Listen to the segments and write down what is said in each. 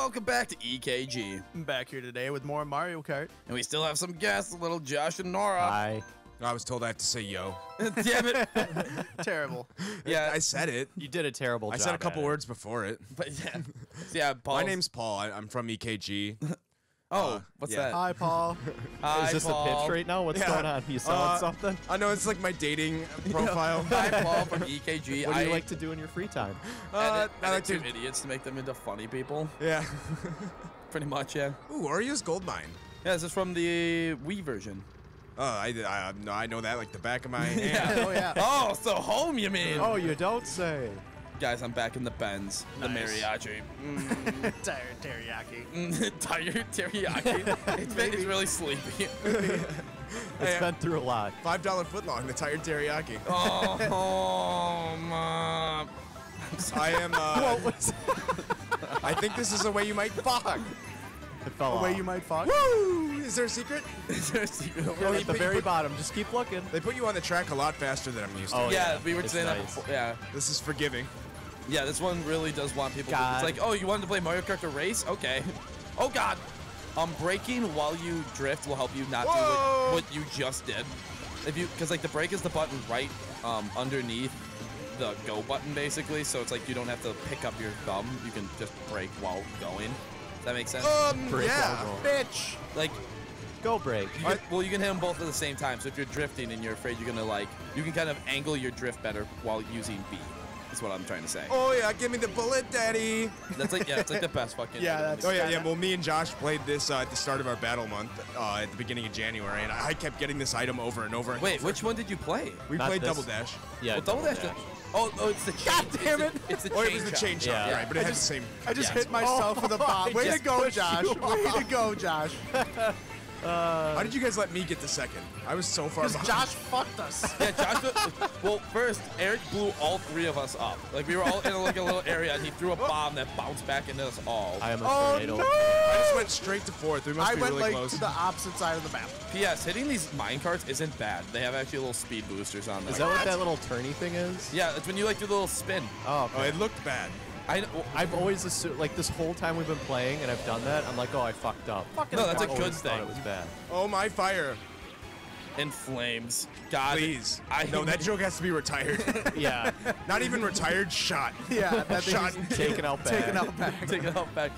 Welcome back to EKG. I'm back here today with more Mario Kart. And we still have some guests, little Josh and Nora. Hi. I was told I have to say yo. Damn it. Terrible. Yeah, I said it. You did a terrible I job. said a couple at it. words before it. but yeah. So yeah, Paul. My name's Paul. I, I'm from E EKG. Oh, uh, what's yeah. that? Hi, Paul. Hi, Is this Paul. a pitch right now? What's Yeah. going on? You selling Uh, something? I know it's like my dating profile. Hi, Paul from EKG. What do you I like to do in your free time? Uh, edit, I like edit to. two idiots to make them into funny people. Yeah. Pretty much, yeah. Ooh, Wario's Gold Mine. Yeah, this is from the Wii version. Oh, I, I, no, I know that like the back of my hand. Yeah. Oh, yeah. Oh, so home, you mean? Oh, you don't say. Guys, I'm back in the Benz. The Nice. mariachi. Mm, Tired teriyaki. mm, tired teriyaki. it's, been, it's really sleepy. It's Hey, been through a lot. Five dollar footlong, the tired teriyaki. oh, mom. I am. Uh, I think this is a way you might fuck. It fell The off. way you might fuck. Woo! Is there a secret? Is there a secret over You're there? at the very bottom. Just keep looking. They put you on the track a lot faster than I'm used to. Oh, yeah, yeah. we were It's saying that before. Yeah. This is forgiving. Yeah, this one really does want people God. to. It's like, oh, you wanted to play Mario Kart to race? Okay. Oh, God. Um, braking while you drift will help you not do what, what you just did. If you, because like the brake is the button right um, underneath the go button, basically. So it's like you don't have to pick up your thumb. You can just brake while going. Does that make sense? Um, Break yeah. Bitch. like, Go break. you can, well, you can hit them both at the same time. So if you're drifting and you're afraid you're gonna like, you can kind of angle your drift better while using B. That's what I'm trying to say. Oh yeah, give me the bullet, daddy. That's like, yeah, it's like the best fucking. Yeah, that's- Oh yeah, yeah. Well, me and Josh played this uh, at the start of our battle month uh, at the beginning of January, and I kept getting this item over and over. And Wait, over. which one did you play? We Not played this. Double Dash. Yeah. Well, double dash. Oh, oh, it's the chain. God damn it's The, it's the Oh, chain it was the chomp. chain chomp, Yeah. right? But it I had just- the same. I just Yeah. hit myself with a bomb. I Way to go, Josh. you Way to go, Josh. Uh, How did you guys let me get the second? I was so far behind. Josh fucked us. Yeah, Josh. well, first Eric blew all three of us up. Like we were all in like a little area, and he threw a oh. bomb that bounced back into us all. I am a Oh, tornado. no. I just went straight to fourth. We must I be went really like close. to the opposite side of the map. P.S. Hitting these mine carts isn't bad. They have actually little speed boosters on them. Is that what that little turny thing is? Yeah, it's when you like do the little spin. Oh, oh, it looked bad. I know. I've always assumed, like this whole time we've been playing, and I've done that. I'm like, oh, I fucked up. Fucking No, that's a good always thought thing. It was bad. Oh my fire! In flames. God. Please. I no, that joke has to be retired. Yeah. Not even retired. Shot. Yeah, that Shot. Taken out bad. taken out back. Take it out back.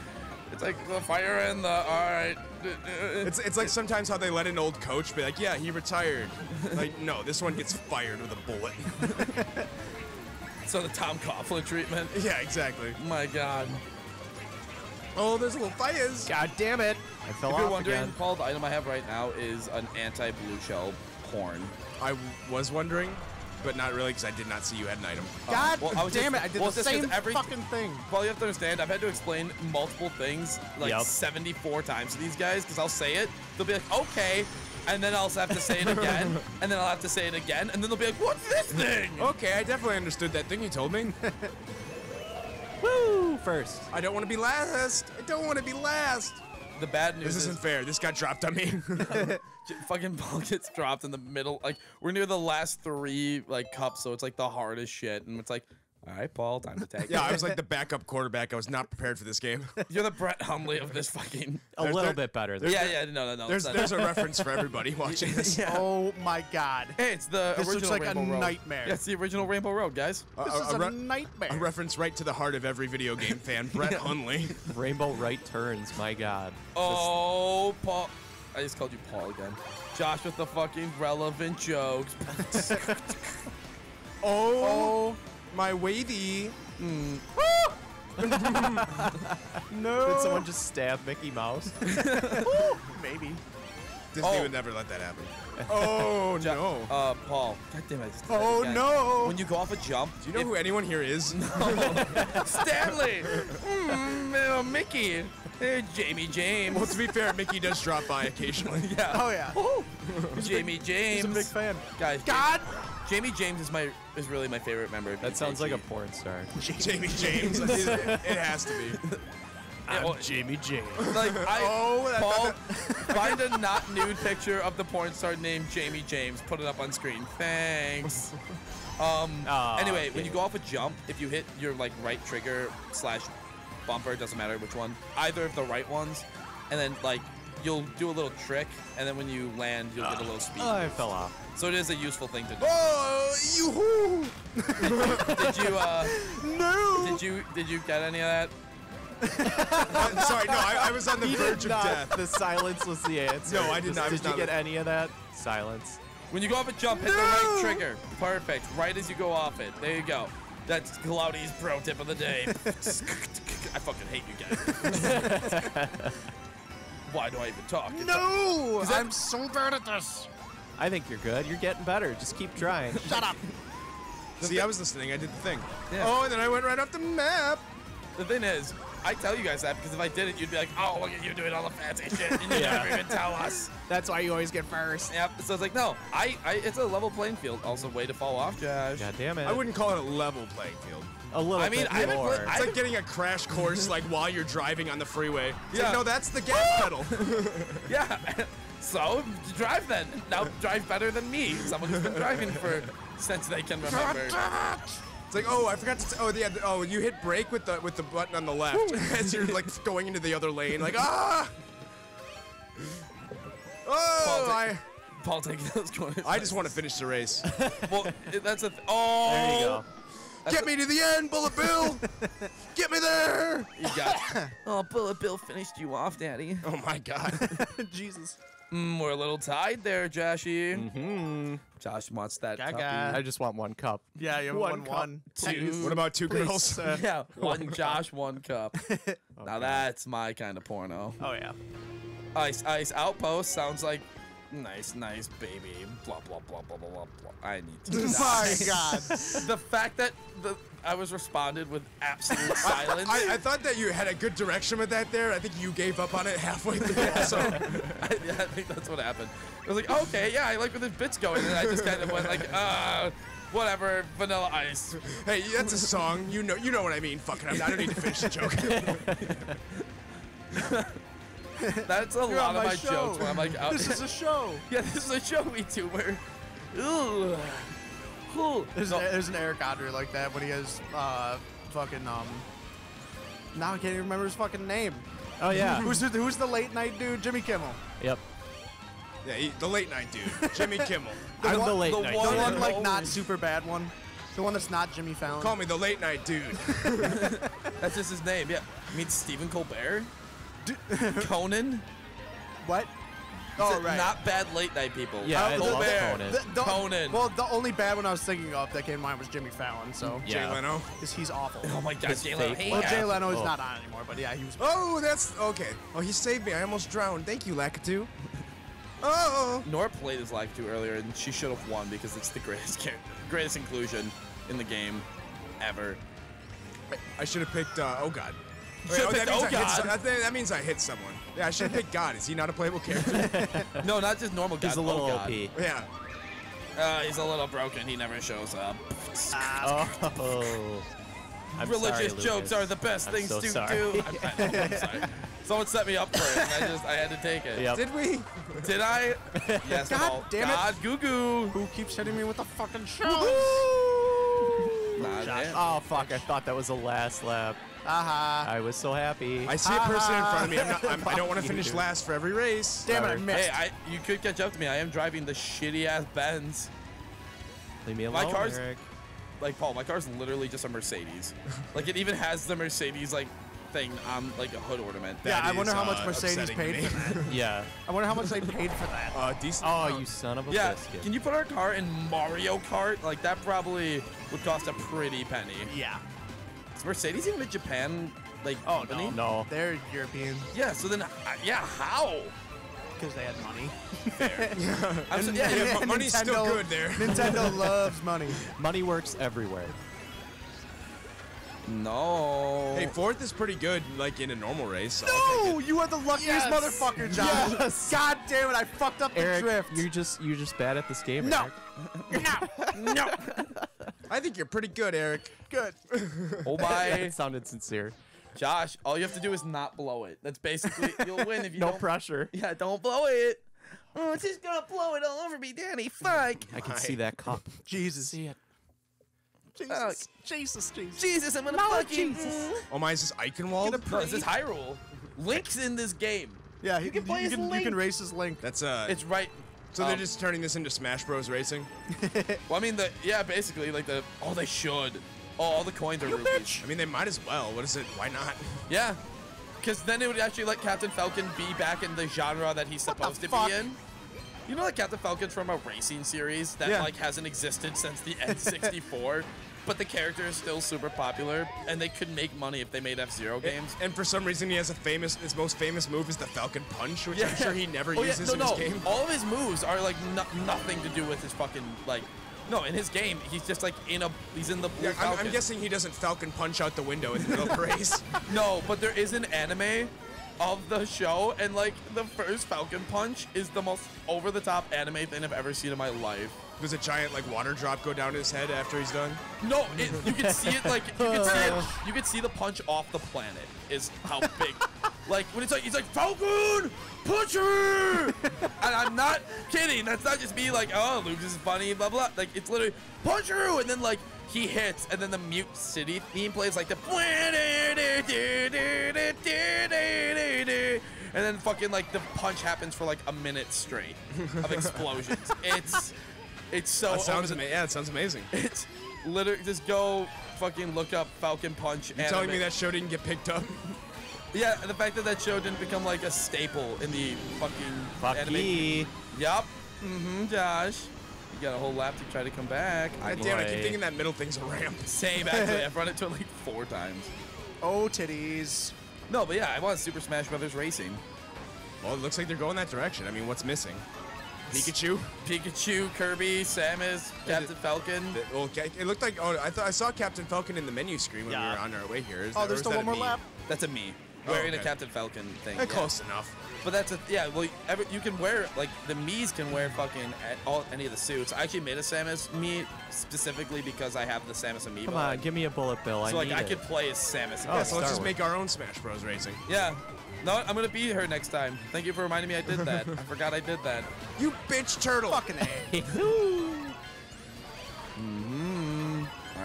It's like the fire and the. All right. It's it's like sometimes how they let an old coach be like, yeah, he retired. like, no, this one gets fired with a bullet. So the Tom Coughlin treatment. yeah, exactly. My God. Oh, there's a little fires. God damn it! I fell If you're off wondering, again. Paul, the item I have right now is an anti-blue shell horn. I w- was wondering, but not really because I did not see you had an item. Uh, God Well, I was damn just- it! I did well, the this is same every- fucking thing. Paul, you have to understand, I've had to explain multiple things like Yep. 74 times to these guys because I'll say it, they'll be like, okay, and then I'll have to say it again, and then I'll have to say it again, and then they'll be like, what's this thing? Okay, I definitely understood that thing you told me. Woo! First. I don't want to be last. I don't want to be last. The bad news This is isn't fair. This got dropped on me. fucking ball gets dropped in the middle. Like, we're near the last three, like, cups, so it's like the hardest shit, and it's like, all right, Paul, time to tag. yeah, I was like the backup quarterback. I was not prepared for this game. You're the Brett Hundley of this fucking. A little there- bit better. Than Yeah, yeah, no, no, no. There's it's not- there's a reference for everybody watching this. Yeah. Oh my god. Hey, it's the This looks original like a Rainbow Road. nightmare. Yeah, it's the original Rainbow Road, guys. A- This a- is a a, re- nightmare. A reference right to the heart of every video game fan, Brett Hundley. Rainbow right turns. My God. Oh, Paul. I just called you Paul again. Josh with the fucking relevant jokes. Oh, oh my wavy. Mm. no. Did someone just stab Mickey Mouse? maybe? Disney Oh. would never let that happen. Oh Jo- no. Uh, Paul. God damn it. I just did that Oh again. no. When you go off a jump, Do you know who anyone here is? No. Stanley, mm, uh, Mickey, uh, Jamie James. well, to be fair, Mickey does drop by occasionally. yeah. Oh yeah. Jamie James. He's a big fan. Guys. God. Jamie James is my is really my favorite member. Of That sounds like a porn star. Jamie James. it, it has to be. Yeah, well, Jamie James. Like I, Oh, Paul, find a not nude picture of the porn star named Jamie James. Put it up on screen. Thanks. Um. Aw, anyway, when you go off a jump, if you hit your like right trigger slash bumper, doesn't matter which one, either of the right ones, and then like you'll do a little trick, and then when you land, you'll get a little speed. Oh, I fell off. So it is a useful thing to do. Oh, you Did you uh, No. did you did you get any of that? I'm sorry, no, I, I was on the He verge did of not. death. The silence was the answer. No, I did not. I Did was you not- get any of that? Silence. When you go off a jump, hit the right trigger. Perfect. Right as you go off it. There you go. That's Cloudy's pro tip of the day. I fucking hate you guys. Why do I even talk? No. that- I'm so bad at this. I think you're good. You're getting better. Just keep trying. Shut up. See, I was listening. I did the thing. Yeah. Oh, and then I went right off the map. The thing is, I tell you guys that because if I did it, you'd be like, "Oh, look at you doing all the fancy shit," and you Yeah. never even tell us. That's why you always get first. Yep. So it's like, no, I, I, it's a level playing field. Also, way to fall off, Josh. God damn it. I wouldn't call it a level playing field. A little I mean, bit I haven't more. played- It's like getting a crash course like while you're driving on the freeway. It's Yeah. like, no, that's the gas pedal. Yeah. So drive then. Now drive better than me. Someone who's been driving for since they can remember. It's like, oh, I forgot to. T- oh, yeah. Oh, you hit brake with the with the button on the left as you're like going into the other lane. Like, ah. Oh, Paul, I, take- Paul taking those corners. I just want to finish the race. Well, that's a. Th- oh. There you go. Get me to the end, Bullet Bill. Get me there. You got. oh, Bullet Bill finished you off, Daddy. Oh my God. Jesus. Mm, we're a little tied there, Joshy. Hmm. Josh wants that. Gaga. I just want one cup. Yeah, you have One one cup. one. Two. what about two girls? Yeah, one Josh, one cup. Now that's my kind of porno. Oh yeah. Ice Ice Outpost sounds like nice, nice baby. Blah blah blah blah blah blah. blah. I need to. My. God. the fact that the I was responded with absolute silence. I, I thought that you had a good direction with that there. I think you gave up on it halfway through the episode. I, yeah, I think that's what happened. I was like, okay, yeah, I like where this bit's going, and I just kind of went like, uh, whatever, Vanilla Ice. hey, that's a song. You know, you know what I mean. Fuck it. I don't need to finish the joke. That's a You're lot of my my jokes where I'm like, oh, This is a show. yeah, this is a show we do where, ooh, cool. There's, No, there's an Eric Andre like that when he has uh fucking um. Now I can't even remember his fucking name. Oh yeah. Who's the, who's the late night dude? Jimmy Kimmel. yep. yeah, he, the late night dude, Jimmy Kimmel. I'm one- the late the night. one- The one like not super bad one. The one that's not Jimmy Fallon. Call me the late night dude. that's just his name. Yeah, I mean Stephen Colbert, Conan. What? Oh It's right. Not bad late night people. Yeah, I love Conan. The- the- Conan. Well, the only bad one I was thinking of that came to mind was Jimmy Fallon. So Yeah. Jay Leno. because he's awful. Oh my God, His Jay Leno. Well, yeah. Jay Leno is Oh. not on anymore, but yeah, he was. Oh, that's okay. Oh, he saved me. I almost drowned. Thank you, Lakitu. Oh. Nora played as like two earlier, and she should have won because it's the greatest char- greatest inclusion in the game ever. I should have picked. Uh, oh God. Wait, Should've oh, that, means Oh I hit God. some- that, that means I hit someone. Yeah, I should have picked God. Is he not a playable character? No, not just normal God. He's a little oh, OP. yeah. Uh, he's a little broken. He never shows up. Oh. I'm Religious sorry, jokes Lukas. are the best I'm things so to sorry. do. I'm, I know, I'm sorry. Someone set me up for it, and I just I had to take it. Yep. Did we? Did I? Yes. God Paul. damn it. God, goo goo. Who keeps hitting me with the fucking show? Nah, Josh. Oh fuck! I thought that was the last lap. Aha. I was so happy. I see a person in front of me. I'm not, I'm, I don't want to finish last for every race. Damn it, I Sorry. missed. Hey, I you could catch up to me. I am driving the shitty ass Benz. Leave me alone, my car's- Eric. Like Paul, my car's literally just a Mercedes. like it even has the Mercedes like thing on like a hood ornament. yeah, That I wonder is, how much uh, Mercedes paid me. for that. Yeah. I wonder how much they paid for that. Uh, decent. Oh, you son of a Yeah, biscuit. can you put our car in Mario Kart? Like that probably would cost a pretty penny. Yeah. Is Mercedes even a Japan like Oh, company? No. They're European Yeah, so then uh, yeah, how? because they had money. I'm so, yeah, And- yeah, but and money's still good there. Nintendo loves money. Money works everywhere. No. Hey, fourth is pretty good, like in a normal race. So No, you are the luckiest Yes. mother Josh. Yes. God damn it, I fucked up the drift. you're just you're just bad at this game. No. Eric. no, no. I think you're pretty good, Eric. Good. Oh Yeah, my it sounded sincere. Josh, all you have to do is not blow it. That's basically you'll win if you No don't pressure. Yeah, don't blow it. Oh, it's just gonna blow it all over me, Danny. Fuck. I can see that cup. Jesus. See it. Jesus, Jesus, Jesus. Jesus, I'm gonna No, fucking. Jesus. Oh my, is this Eichenwald? No, this is Hyrule. Link's in this game. Yeah, he, You can play you, as can, you can race his Link. That's uh. It's right. so they're um, just turning this into Smash Bros. Racing. Well, I mean, the yeah, basically, like the. Oh, they should. Oh, all the coins are you rupees. I mean, they might as well. What is it? Why not? Yeah. Because then it would actually let Captain Falcon be back in the genre that he's supposed to fuck? be in. You know, like Captain Falcon's from a racing series that Yeah. like hasn't existed since the N64, but the character is still super popular, and they could make money if they made F Zero games. And for some reason, he has a famous. His most famous move is the Falcon Punch, which I'm sure he never Oh, yeah, uses no, in no. his game. All of his moves are like no, nothing to do with his fucking like. No, in his game, he's just like in a. He's in the blue Yeah, I'm, I'm guessing he doesn't Falcon Punch out the window in the middle of a race. No, but there is an anime of the show, and like the first Falcon Punch is the most over the top anime thing I've ever seen in my life. There's a giant like water drop go down his head after he's done. No, it, you can see it like you can see it. You can see the punch off the planet. Is how big. like when it's like he's like Falcon Puncher, and I'm not kidding. That's not just me like oh Lukas is funny blah blah. Like it's literally Puncher, and then like he hits, and then the Mute City theme plays like the. And then fucking like the punch happens for like a minute straight of explosions. it's it's so That sounds over amazing. Yeah, it sounds amazing. it's literally just go fucking look up Falcon Punch. You're telling me that show didn't get picked up? Yeah, the fact that that show didn't become like a staple in the fucking Fuck anime. ye. Yup. Mm-hmm, Josh. You got a whole lap to try to come back. I God damn I keep thinking that middle thing's a ramp. same actually. I've run into it like four times. Oh, titties. No, but yeah, I want Super Smash Brothers Racing. Well, it looks like they're going that direction. I mean, what's missing? Pikachu? Pikachu, Kirby, Samus, Captain Falcon. The- Well, it looked like oh, I thought I saw Captain Falcon in the menu screen when Yeah. we were on our way here. Is Oh, that- there's still one more me? lap. That's a me. Oh, Wearing a. Captain Falcon thing. Eh, yeah. Close enough. But that's a yeah. Well, every, you can wear like the Mii's can wear fucking at all any of the suits. I actually made a Samus Mii specifically because I have the Samus amiibo. Come on, give me a bullet bill. So I like need I it. could play as Samus. Oh, Yeah, so let's just Wars. make our own Smash Bros. Racing. yeah. No, I'm gonna be her next time. Thank you for reminding me I did that. I forgot I did that. You bitch turtle! Fucking A.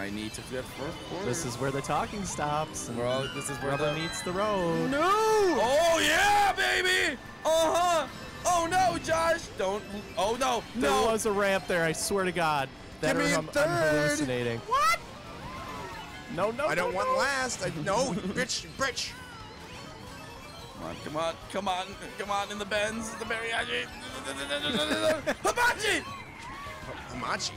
I need to get first quarter. This is where the talking stops. And Bro, this is where rubber the meets the road. no! Oh yeah, baby! Uh huh. Oh no, Josh! Don't. Oh no, There no. was a ramp there. I swear to God. That Give me or a I'm, I'm third. hallucinating. What? No, no. I don't no, want no. last. I, no, bitch, bitch. Come on, come on, come on, come on in the Benz, the mariachi. Hibachi! Hamachi.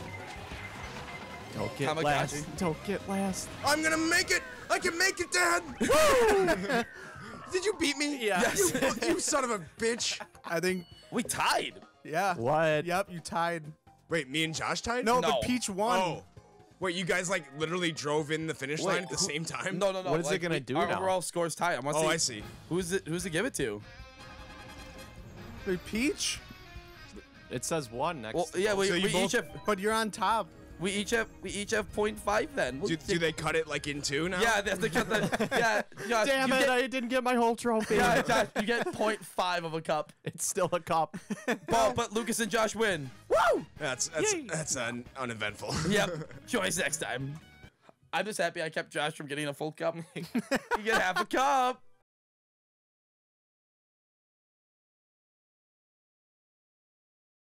Don't get Kamikaze. last. Don't get last. I'm gonna make it. I can make it, Dad. Did you beat me? Yeah. Yes. You, you son of a bitch. I think, We tied. yeah. What? Yep, you tied. Wait, me and Josh tied? No, No. but Peach won. Oh. Wait, you guys like literally drove in the finish Wait, line at the who- same time? No, no, no. What is it gonna we- do our now? overall scores tied. I want to Oh, see. I see. Who's it? Who's it give it to? Wait, Peach? It says one next. Well, yeah, we, So you we both- each have But you're on top. We each have we each have 0.5 then. We'll Do, do they cut it like in two now? Yeah, they have to cut the. Yeah, Josh, Damn it! Get, I didn't get my whole trophy. yeah, Josh, you get 0.5 of a cup. it's still a cup. But, but Lukas and Josh win. Woo! That's that's Yay. that's un- uneventful. Yep. Join us next time. I'm just happy I kept Josh from getting a full cup. you get half a cup.